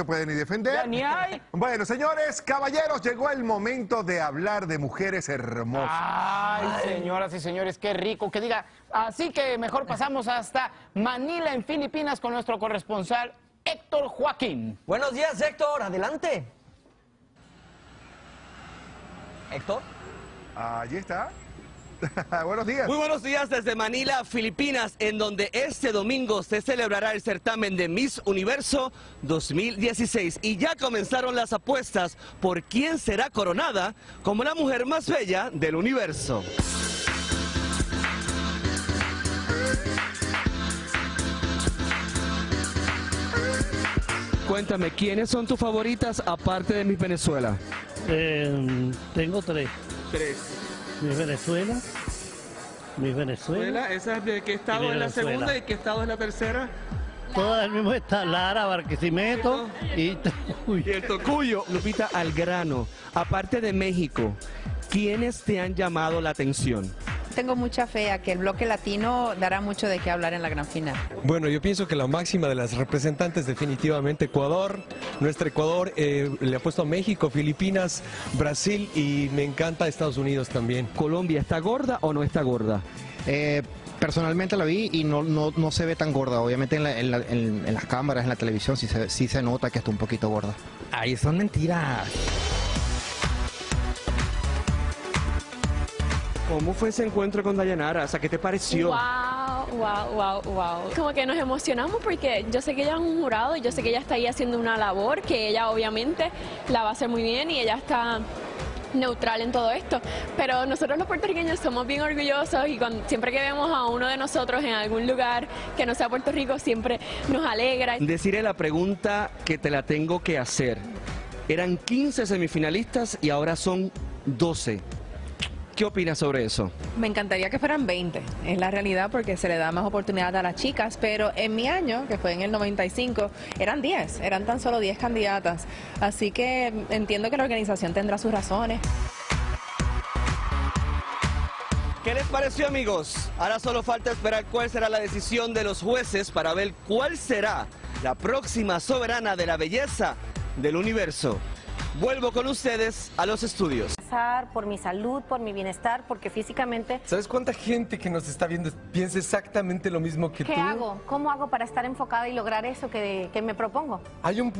se puede ni defender. Ya ni hay. Bueno, señores, caballeros, llegó el momento de hablar de mujeres hermosas. Ay, señoras y señores, qué rico que diga. Así que mejor pasamos hasta Manila, en Filipinas, con nuestro corresponsal Héctor Joaquín. Buenos días, Héctor. Adelante. Héctor. Allí está. Buenos días. Muy buenos días desde Manila, Filipinas, en donde este domingo se celebrará el certamen de Miss Universo 2016 y ya comenzaron las apuestas por quién será coronada como la mujer más bella del universo. Cuéntame, ¿quiénes son tus favoritas aparte de Miss Venezuela? Eh, tengo tres. Tres. Mi Venezuela. Mi Venezuela. ¿Esa es de qué estado es la segunda y qué estado es la tercera? Todas el mismo está Lara, Barquisimeto y Uy. Y el Tocuyo. Lupita, al grano, aparte de México, ¿quiénes te han llamado la atención? Tengo mucha fe a que el bloque latino dará mucho de qué hablar en la gran final. Bueno, yo pienso que la máxima de las representantes definitivamente Ecuador, nuestro Ecuador, eh, le ha puesto a México, Filipinas, Brasil y me encanta Estados Unidos también. ¿Colombia está gorda o no está gorda? Eh, personalmente la vi y no, no, no se ve tan gorda. Obviamente en, la- en la- en- en las cámaras, en la televisión, sí se, sí se nota que está un poquito gorda. Ahí son mentiras. ¿Cómo fue ese encuentro con Dayanara? O sea, ¿qué te pareció? Wow, wow, wow, wow. Como que nos emocionamos porque yo sé que ella es un jurado y yo sé que ella está ahí haciendo una labor que ella obviamente la va a hacer muy bien y ella está neutral en todo esto, pero nosotros los puertorriqueños somos bien orgullosos y cuando- siempre que vemos a uno de nosotros en algún lugar que no sea Puerto Rico siempre nos alegra. Decirle la pregunta que te la tengo que hacer. Eran 15 semifinalistas y ahora son 12. ¿Qué opinas sobre eso? Me encantaría que fueran 20, es la realidad porque se le da más oportunidad a las chicas, pero en mi año, que fue en el 95, eran 10, eran tan solo 10 candidatas. Así que entiendo que la organización tendrá sus razones. ¿Qué les pareció amigos? Ahora solo falta esperar cuál será la decisión de los jueces para ver cuál será la próxima soberana de la belleza del universo. Vuelvo con ustedes a los estudios. Por mi salud, por mi bienestar, porque físicamente, ¿Sabes cuánta gente que nos está viendo piensa exactamente lo mismo que ¿qué tú? hago? ¿Cómo hago para estar enfocada y lograr eso que, que me propongo? Hay un punto